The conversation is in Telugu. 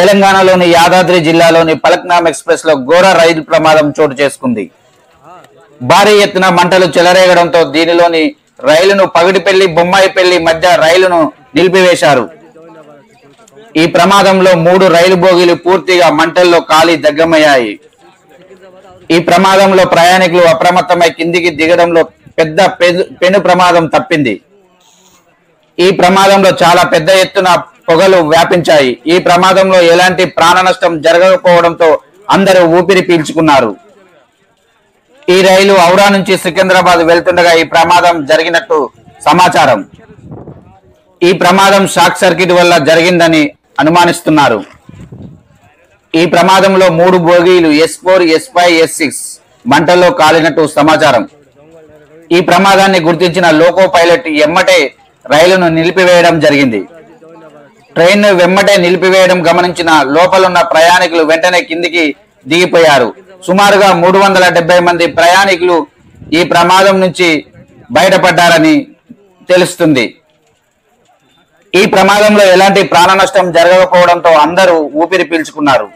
తెలంగాణలోని యాదాద్రి జిల్లాలోని పలక్నామ్ ఎక్స్ప్రెస్లో ఘోర రైలు ప్రమాదం చోటు చేసుకుంది. భారీ ఎత్తున మంటలు చెలరేగడంతో దీనిలోని రైలును పగిడిపెళ్ళి బొమ్మాయిపల్లి మధ్య రైలును నిలిపివేశారు. ఈ ప్రమాదంలో మూడు రైలు బోగీలు పూర్తిగా మంటల్లో కాలి దగ్గమయ్యాయి. ఈ ప్రమాదంలో ప్రయాణికులు అప్రమత్తమై కిందికి దిగడంలో పెద్ద పెను- పెను ప్రమాదం తప్పింది. ఈ ప్రమాదంలో చాలా పెద్ద ఎత్తున పొగలు వ్యాపించాయి. ఈ ప్రమాదంలో ఎలాంటి ప్రాణ నష్టం జరగకపోవడంతో అందరూ ఊపిరి పీల్చుకున్నారు. ఈ రైలు ఔరా నుంచి సికింద్రాబాద్ వెళ్తుండగా ఈ ప్రమాదం జరిగినట్టు సమాచారం. ఈ ప్రమాదం షాక్ సర్క్యూట్ వల్ల జరిగిందని అనుమానిస్తున్నారు. ఈ ప్రమాదంలో మూడు బోగీలు S four S five S six మంటల్లో కాలినట్టు సమాచారం. ఈ ప్రమాదాన్ని గుర్తించిన లోకో పైలట్ ఎమ్మటే రైలును నిలిపివేయడం జరిగింది. ట్రైన్ వెమ్మటే నిలిపివేయడం గమనించిన లోపలున్న ప్రయాణికులు వెంటనే కిందికి దిగిపోయారు. సుమారుగా మూడు వందల డెబ్బై మంది ప్రయాణికులు ఈ ప్రమాదం నుంచి బయటపడ్డారని తెలుస్తుంది. ఈ ప్రమాదంలో ఎలాంటి ప్రాణ నష్టం జరగకపోవడంతో అందరూ ఊపిరి పీల్చుకున్నారు.